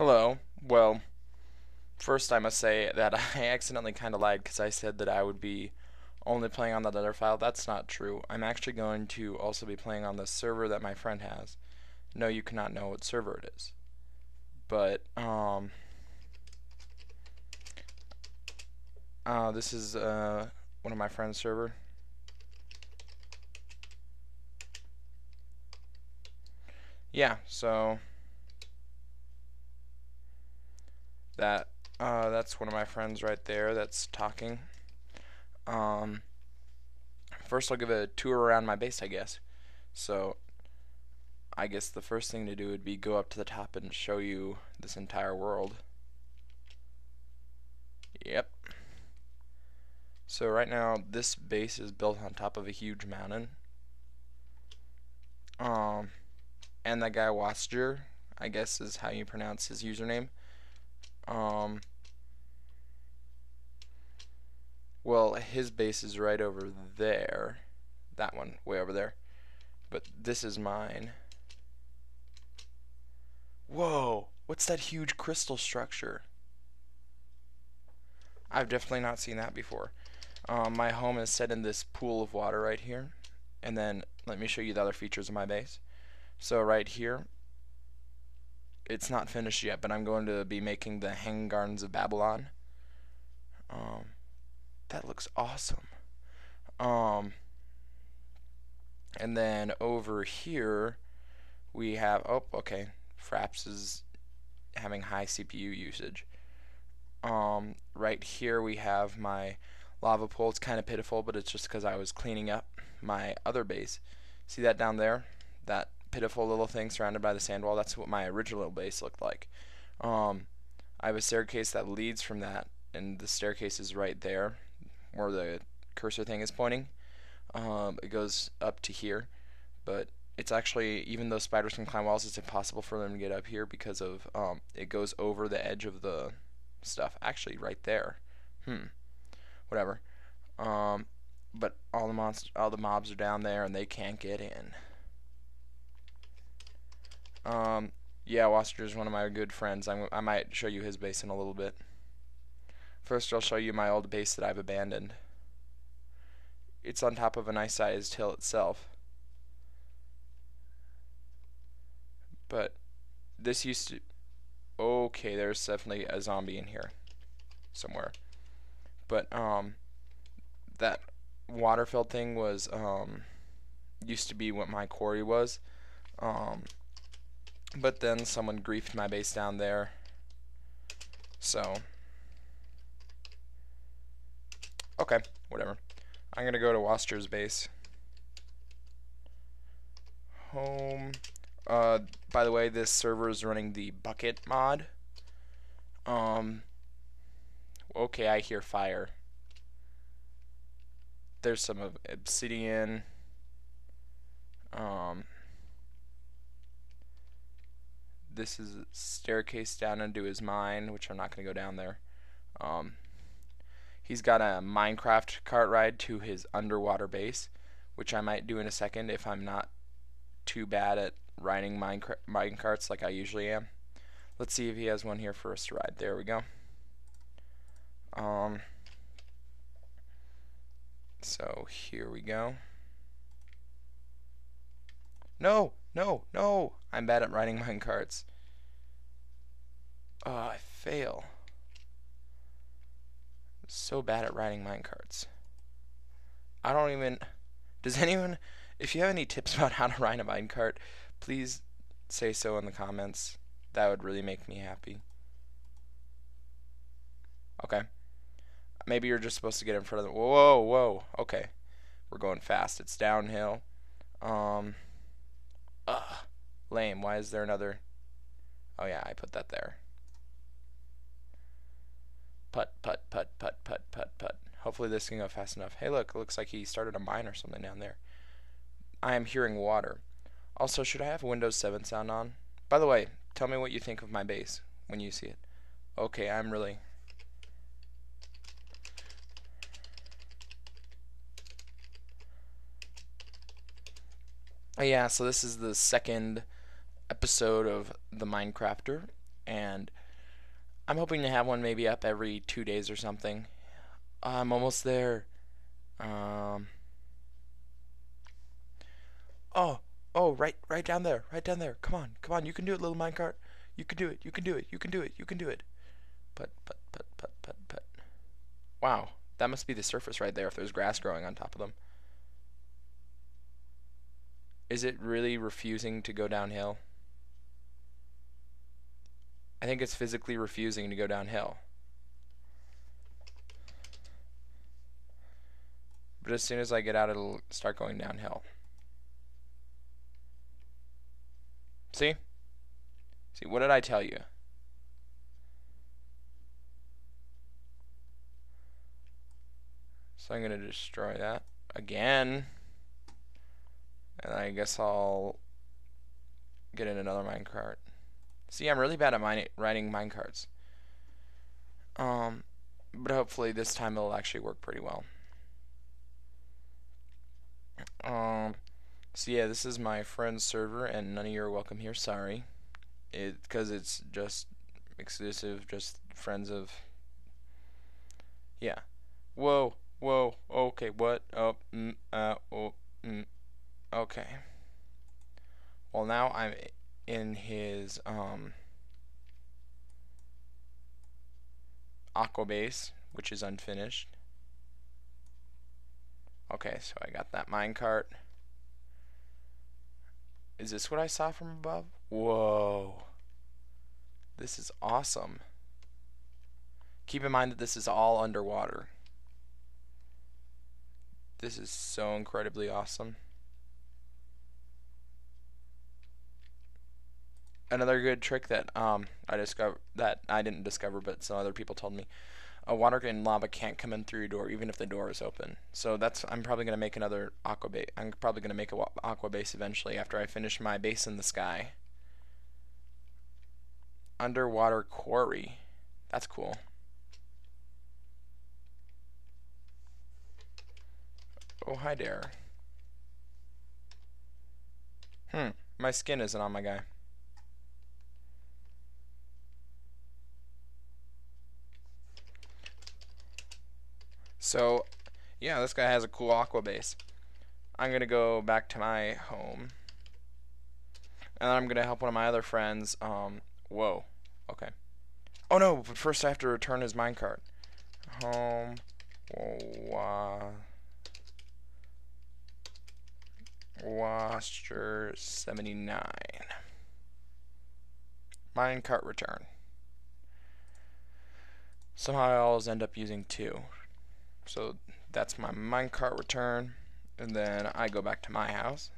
Hello. Well, first I must say that I accidentally kind of lied because I said that I would be only playing on that other file. That's not true. I'm actually going to also be playing on the server that my friend has. No, you cannot know what server it is. But, um... Uh, this is, uh, one of my friend's server. Yeah, so... that uh, that's one of my friends right there that's talking. Um, first, I'll give a tour around my base, I guess. So, I guess the first thing to do would be go up to the top and show you this entire world. Yep. So right now, this base is built on top of a huge mountain. Um, and that guy Waster, I guess is how you pronounce his username. Um, well, his base is right over there. That one, way over there. But this is mine. Whoa! What's that huge crystal structure? I've definitely not seen that before. Um, my home is set in this pool of water right here. And then, let me show you the other features of my base. So right here, it's not finished yet, but I'm going to be making the Hanging Gardens of Babylon. Um, that looks awesome. Um, and then over here, we have, oh, okay, Fraps is having high CPU usage. Um, right here we have my lava pool. It's kind of pitiful, but it's just because I was cleaning up my other base. See that down there? That pitiful little thing surrounded by the sand wall. That's what my original base looked like. Um, I have a staircase that leads from that, and the staircase is right there, where the cursor thing is pointing. Um, it goes up to here, but it's actually even though spiders can climb walls, it's impossible for them to get up here because of um, it goes over the edge of the stuff. Actually, right there. Hmm. Whatever. Um, but all the monst all the mobs are down there, and they can't get in. Um, yeah, Waster is one of my good friends. I'm, I might show you his base in a little bit. First, I'll show you my old base that I've abandoned. It's on top of a nice sized hill itself. But this used to... Okay, there's definitely a zombie in here somewhere. But, um, that water-filled thing was, um, used to be what my quarry was. Um, but then someone griefed my base down there. So. Okay, whatever. I'm going to go to Waster's base. Home. Uh, by the way, this server is running the Bukkit mod. Um, okay, I hear fire. There's some obsidian. Um, this is a staircase down into his mine, which I'm not going to go down there. Um, he's got a Minecraft cart ride to his underwater base, which I might do in a second if I'm not too bad at riding mine, mine carts like I usually am. Let's see if he has one here for us to ride. There we go. Um, so here we go. No, no, no! I'm bad at riding mine carts. Oh, I fail. So bad at riding minecarts. I don't even... Does anyone... If you have any tips about how to ride a minecart, please say so in the comments. That would really make me happy. Okay. Maybe you're just supposed to get in front of the... Whoa, whoa. Okay. We're going fast. It's downhill. Um... Lame. Why is there another... Oh yeah, I put that there. Put, put, put, put, put, put, put. Hopefully this can go fast enough. Hey look, it looks like he started a mine or something down there. I am hearing water. Also, should I have Windows 7 sound on? By the way, tell me what you think of my base when you see it. Okay, I'm really... Yeah, so this is the second episode of The Minecrafter. and I'm hoping to have one maybe up every two days or something. I'm almost there. Um. Oh, oh, right, right down there, right down there. Come on, come on, you can do it, little minecart. You can do it. You can do it. You can do it. You can do it. Put, put, put, put, put, put. Wow, that must be the surface right there. If there's grass growing on top of them. Is it really refusing to go downhill? I think it's physically refusing to go downhill. But as soon as I get out, it'll start going downhill. See? See, what did I tell you? So I'm going to destroy that again. And I guess I'll get in another minecart. See, I'm really bad at mine writing minecarts. Um, but hopefully this time it'll actually work pretty well. Um, so yeah, this is my friend's server, and none of you are welcome here. Sorry, it because it's just exclusive, just friends of. Yeah. Whoa, whoa. Okay, what? Oh, mm, uh, oh, mm. Okay. Well, now I'm in his um, aqua base, which is unfinished. Okay, so I got that minecart. Is this what I saw from above? Whoa. This is awesome. Keep in mind that this is all underwater. This is so incredibly awesome. Another good trick that um, I discovered that I didn't discover, but some other people told me. A water and lava can't come in through your door, even if the door is open. So that's I'm probably gonna make another aqua base. I'm probably gonna make a aqua base eventually after I finish my base in the sky. Underwater quarry. That's cool. Oh, hi there. Hmm, my skin isn't on my guy. So, yeah, this guy has a cool aqua base. I'm going to go back to my home. And I'm going to help one of my other friends. Um, whoa. Okay. Oh no, but first I have to return his minecart. Home. Whoa, Washer 79. Minecart return. Somehow I always end up using two. So that's my minecart return. And then I go back to my house.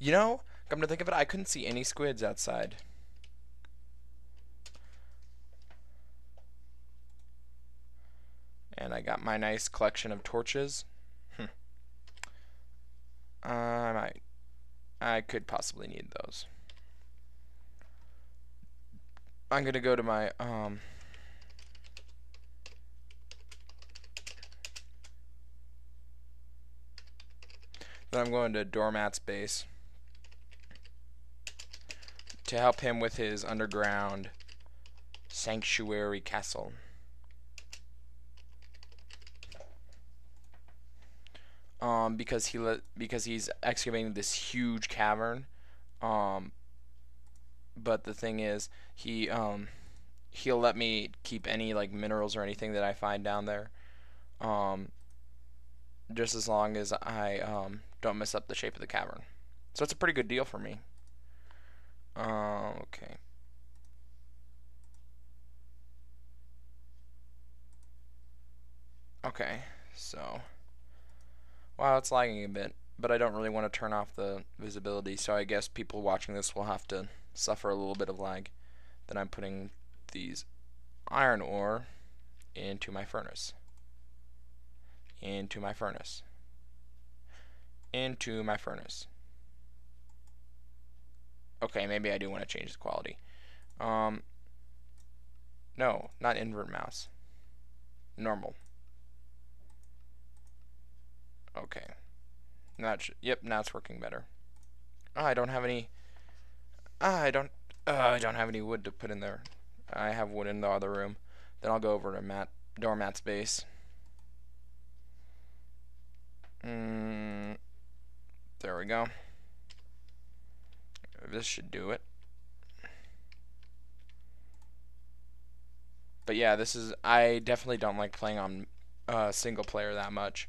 You know, come to think of it, I couldn't see any squids outside. And I got my nice collection of torches. Hmm. I might. I could possibly need those. I'm gonna go to my um then I'm going to Doormat's base to help him with his underground sanctuary castle. Um, because he because he's excavating this huge cavern, um, but the thing is, he um, he'll let me keep any like minerals or anything that I find down there, um, just as long as I um, don't mess up the shape of the cavern. So it's a pretty good deal for me. Uh, okay. Okay, so wow, it's lagging a bit, but I don't really want to turn off the visibility, so I guess people watching this will have to suffer a little bit of lag. Then I'm putting these iron ore into my furnace. Into my furnace. Into my furnace. Okay, maybe I do want to change the quality. Um, no, not invert mouse. Normal. Okay. Now yep, now it's working better. Oh, I don't have any. I don't. Uh, I don't have any wood to put in there. I have wood in the other room. Then I'll go over to Matt Doormat's base. Mm, there we go. This should do it. But yeah, this is I definitely don't like playing on uh, single player that much.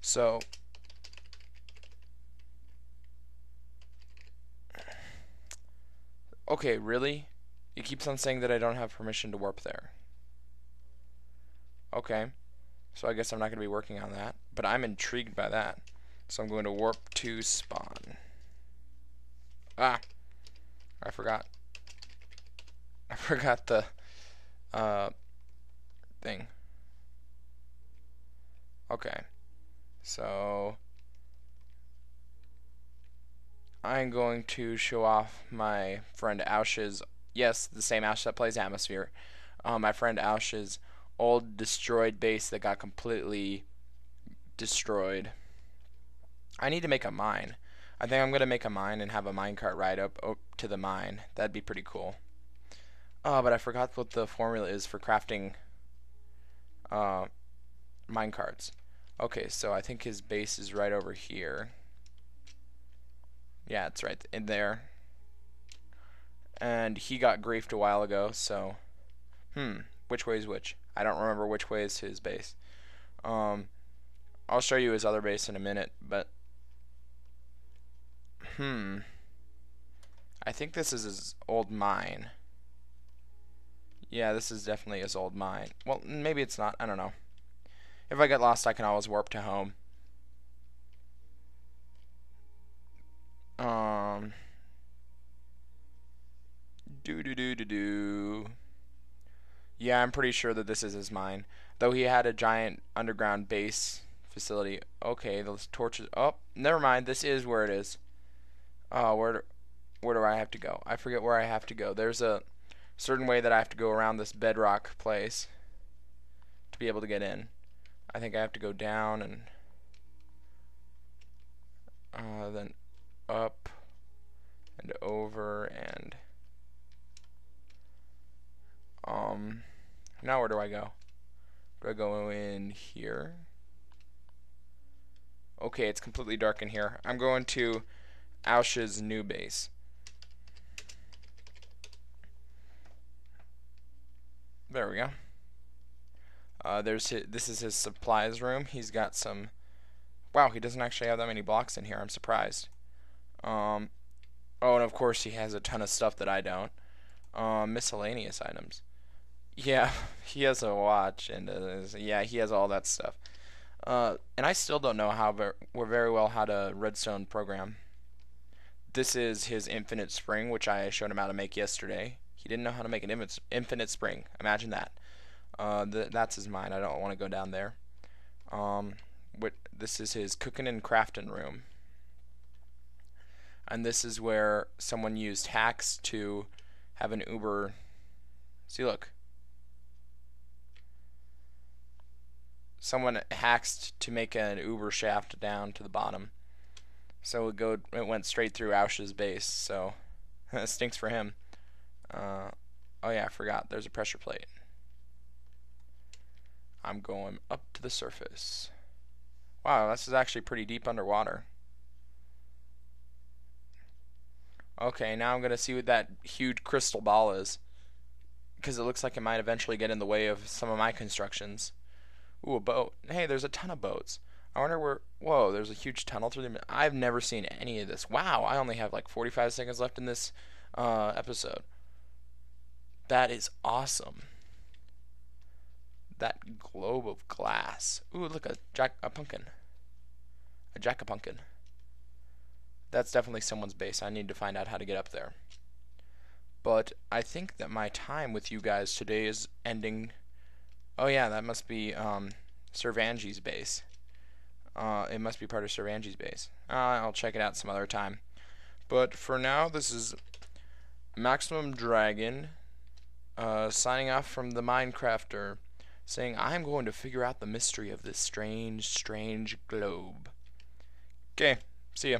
So Okay, really? It keeps on saying that I don't have permission to warp there. Okay. So I guess I'm not going to be working on that. But I'm intrigued by that. So I'm going to warp to spawn. Ah! I forgot. I forgot the uh, thing. Okay. So I'm going to show off my friend Aush's, yes, the same Aush that plays Atmosphere, uh, my friend Aush's old destroyed base that got completely destroyed. I need to make a mine. I think I'm going to make a mine and have a minecart ride up, up to the mine. That'd be pretty cool. Oh, but I forgot what the formula is for crafting uh, minecarts. Okay, so I think his base is right over here. Yeah, it's right in there. And he got griefed a while ago, so... Hmm, which way is which? I don't remember which way is his base. Um, I'll show you his other base in a minute, but... Hmm. I think this is his old mine. Yeah, this is definitely his old mine. Well, maybe it's not. I don't know. If I get lost, I can always warp to home. Um. Do do do do do. Yeah, I'm pretty sure that this is his mine. Though he had a giant underground base facility. Okay, those torches. Oh, never mind. This is where it is. Oh, where do, where do I have to go? I forget where I have to go. There's a certain way that I have to go around this bedrock place to be able to get in. I think I have to go down and uh, then up and over and um now where do I go? Do I go in here? Okay, it's completely dark in here. I'm going to Aush's new base. There we go. Uh, there's his, this is his supplies room. He's got some. Wow, he doesn't actually have that many blocks in here. I'm surprised. Um, oh, and of course he has a ton of stuff that I don't. Um, miscellaneous items. Yeah, he has a watch, and uh, yeah, he has all that stuff. Uh, and I still don't know how ver we're very well how to redstone program. This is his infinite spring, which I showed him how to make yesterday. He didn't know how to make an infinite spring. Imagine that. Uh, th that's his mind. I don't want to go down there. Um, this is his cooking and crafting room and this is where someone used hacks to have an Uber. See, look. Someone hacked to make an Uber shaft down to the bottom. So it go it went straight through Aush's base. So stinks for him. Uh, oh yeah, I forgot. There's a pressure plate. I'm going up to the surface. Wow, this is actually pretty deep underwater. Okay, now I'm going to see what that huge crystal ball is. Because it looks like it might eventually get in the way of some of my constructions. Ooh, a boat. Hey, there's a ton of boats. I wonder where... Whoa, there's a huge tunnel through them. I've never seen any of this. Wow, I only have like 45 seconds left in this uh, episode. That is awesome. That globe of glass. Ooh, look, a, jack a pumpkin. A jack-a-pumpkin. That's definitely someone's base. I need to find out how to get up there. But I think that my time with you guys today is ending. Oh yeah, that must be um, Servangi's base. Uh, it must be part of Servangi's base. Uh, I'll check it out some other time. But for now, this is Maximum Dragon uh, signing off from the Minecrafter, saying, I'm going to figure out the mystery of this strange, strange globe. Okay, see ya.